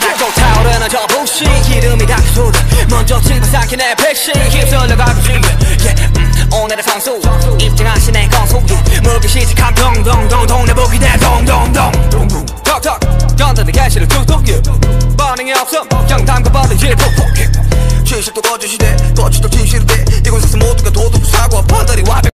바닥도 타오르는 저 불씨 기름이 닥쳐오르 먼저 집어삼킨 내 백신. 휩쓸려 가고 지금 yeah, 음, 오늘의 선수. 입증하신 내 건수 무기 시작한 동동동 동네 보기 내 동동동 턱턱 전달의 개시를 뚝뚝 반응이 없음. 그냥 담가버리지 푹푹 70도 거짓 시대 거짓도 진실대 이곳에서 모두가 도둑 사고 판단이 완벽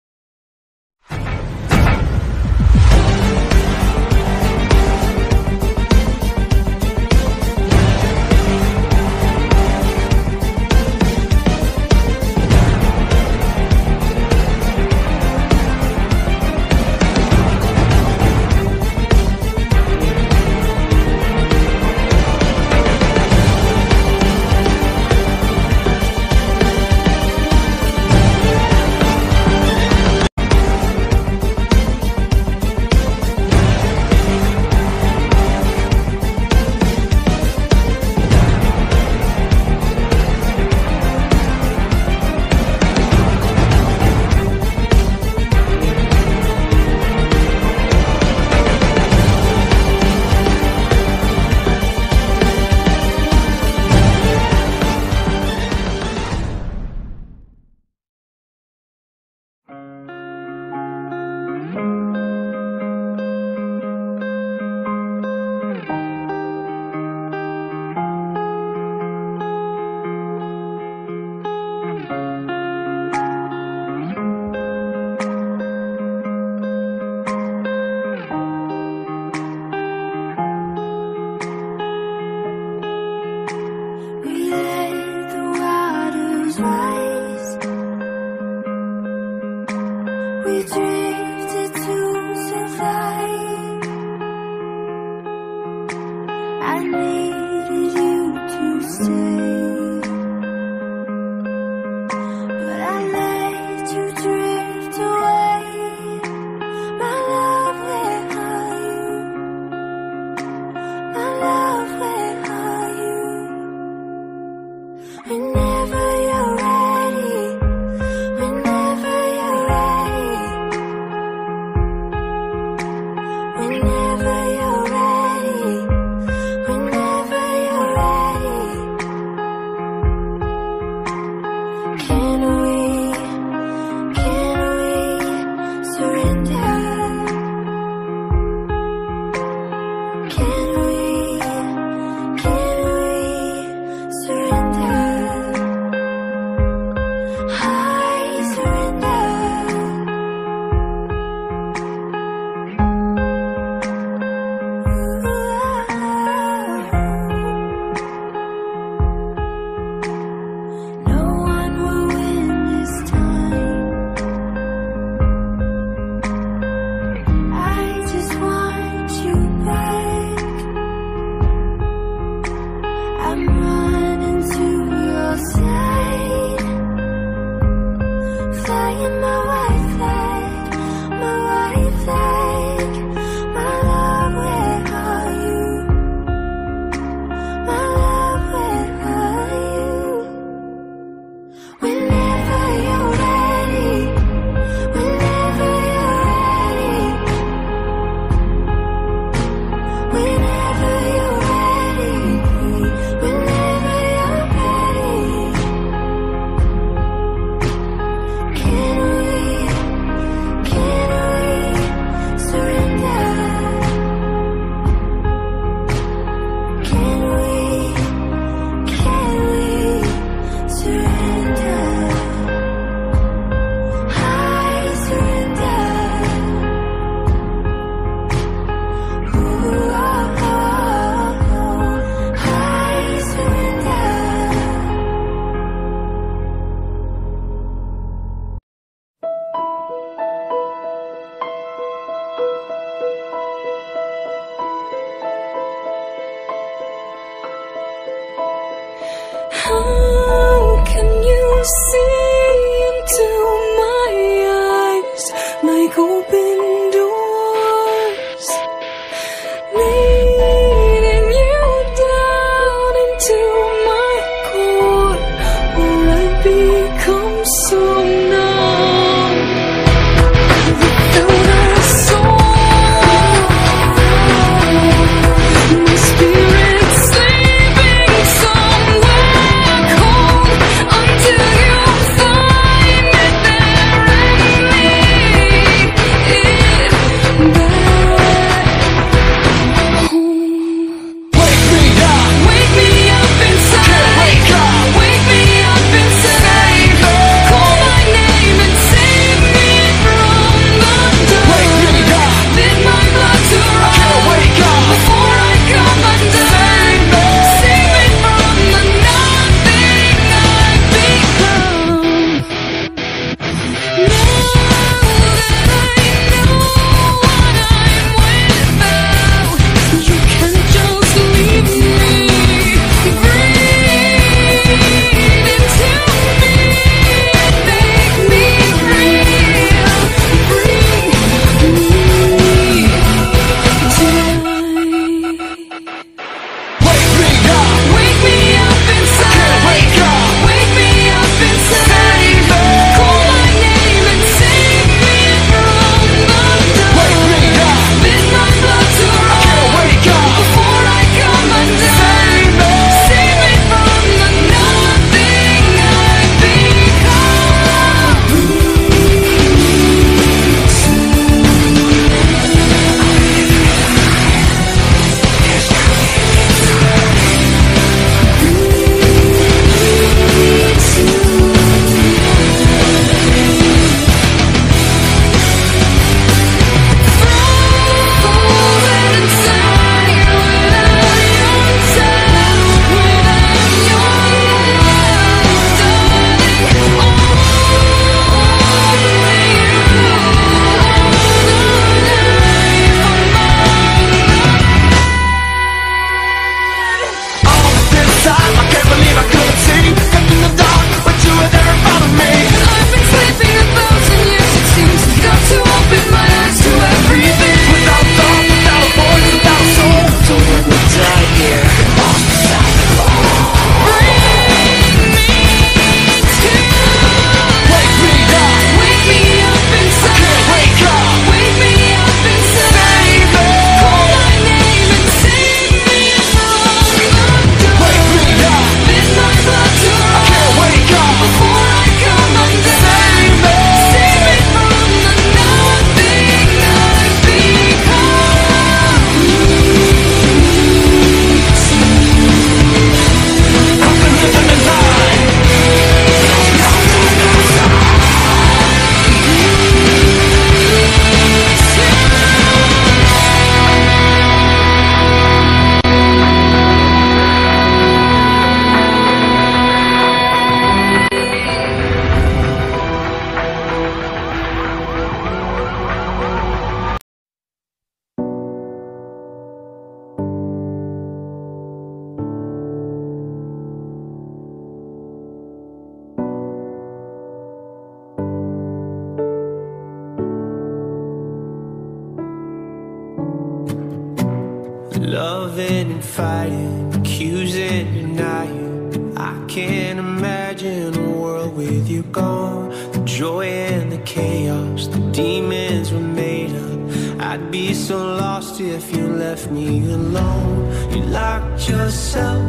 Loving and fighting, accusing, denying. I can't imagine a world with you gone. The joy and the chaos, the demons were made up. I'd be so lost if you left me alone. You locked yourself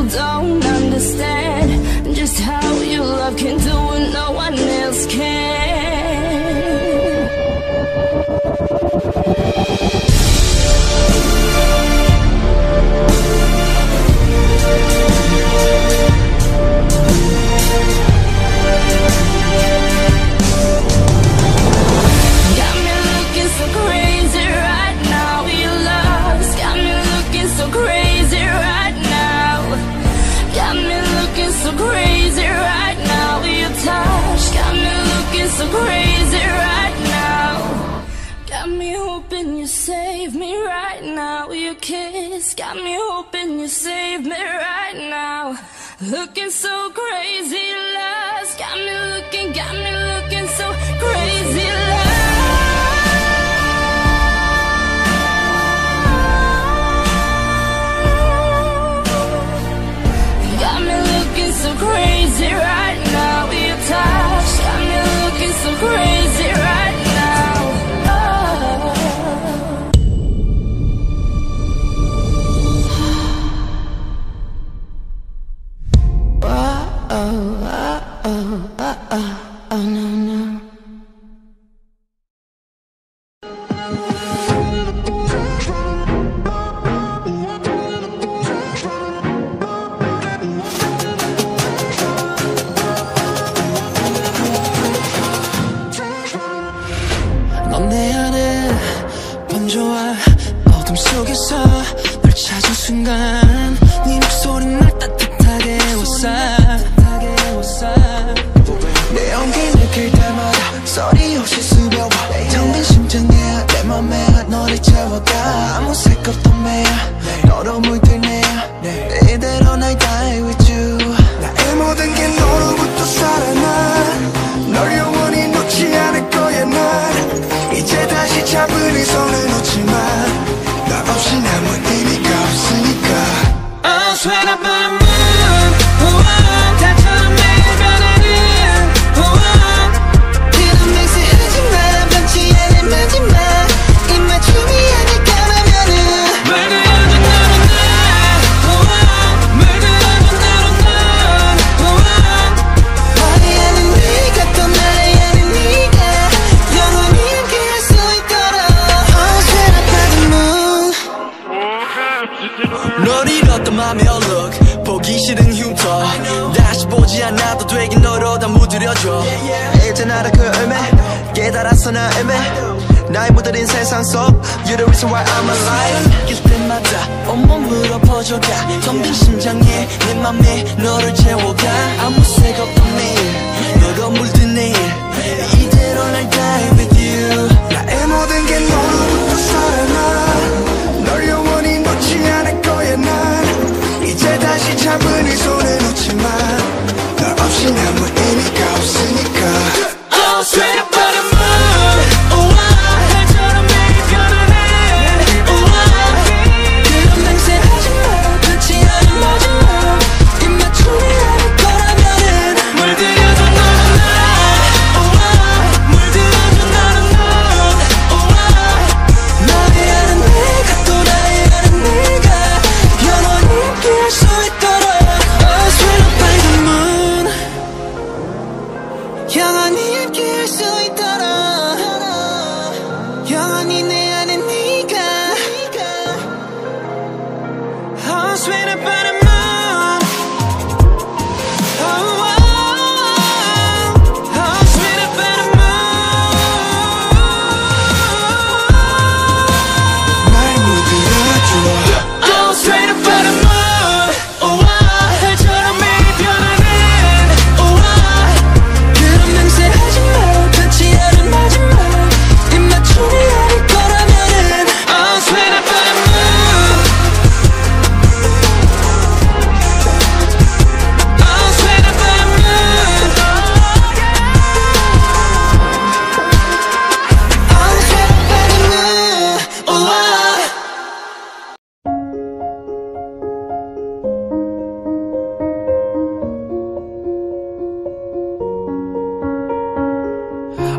people don't understand just how your love can do what no one else can. 흔들린 세상 속 You're the reason why I'm alive. 느낄 때마다 온몸으로 퍼져가 덤빈 심장에 내 맘에 너를 채워가 아무 색 없던 매일 너로 물든 내일 이대로 날 die with you. 나의 모든 게 너로부터 살아나. 널 영원히 놓지 않을 거야 난. 이제 다시 잡은 이 손에 놓지만 널 없이 난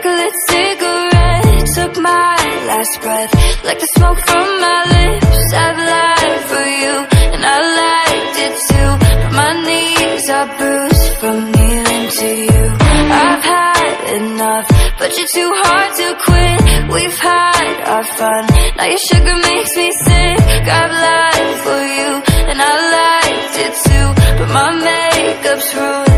like a lit cigarette. Took my last breath like the smoke from my lips. I've lied for you and I liked it too. But my knees are bruised from kneeling to you. I've had enough, but you're too hard to quit. We've had our fun, now your sugar makes me sick. I've lied for you and I liked it too. But my makeup's ruined